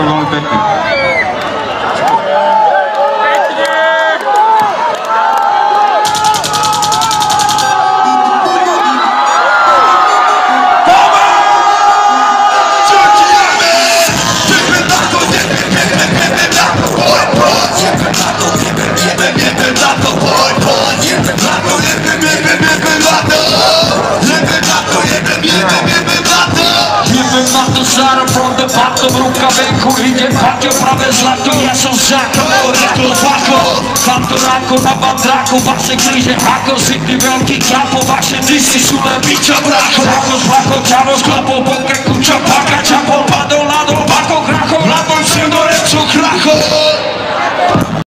the wrong technique. Ma to záro from the bottom Ruka venku ide Paťo práve zlato Ja som zako, rako, pako Mám to rako na batraku Vaše kríže hako Si ty veľký klapo Vaše disy sú len bičo brako Rako, zvako, čaro, sklapo Boka,